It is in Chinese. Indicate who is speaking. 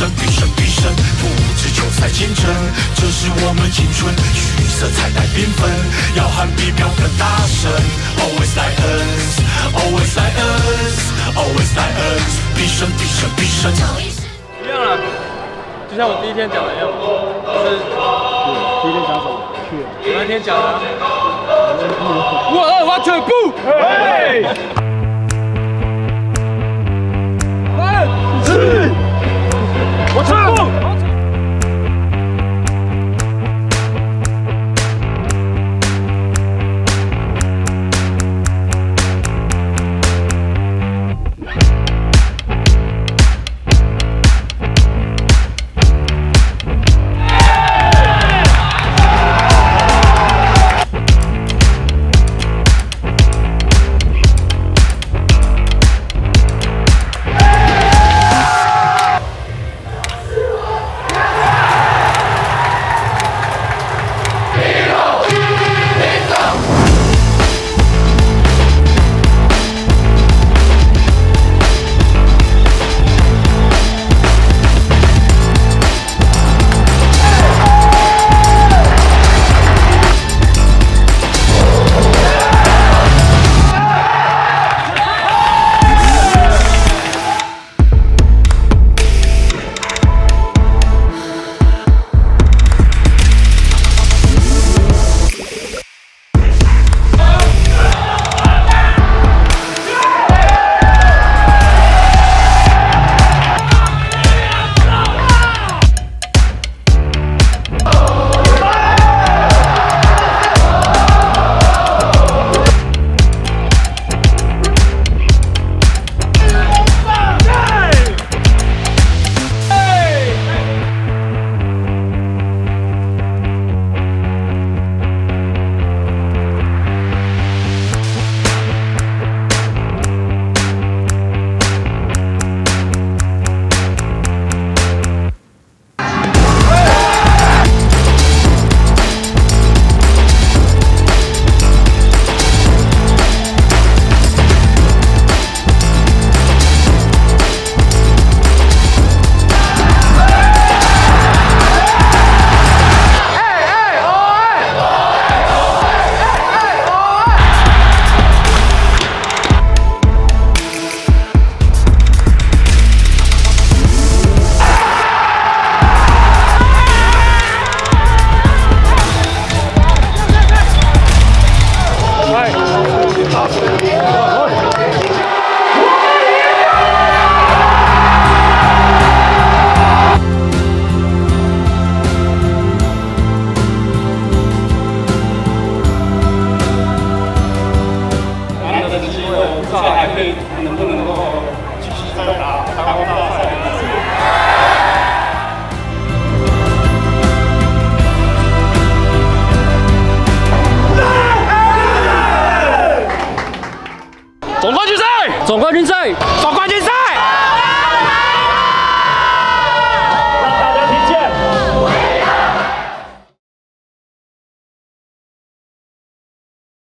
Speaker 1: 胜，必胜，必胜！不止球赛前程，这是我们青春，橘色彩带缤纷，要喊比秒更大声。Always Lions，Always Lions，Always Lions，必胜，必胜，必胜！
Speaker 2: 一样了，就像我第一天讲的一样，就是
Speaker 3: 第一天讲什么？去。
Speaker 2: 我那天讲的，我不知道还可以能不能够继续再打打冠大赛。总冠军赛，总冠军赛，总冠军赛。